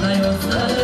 花よ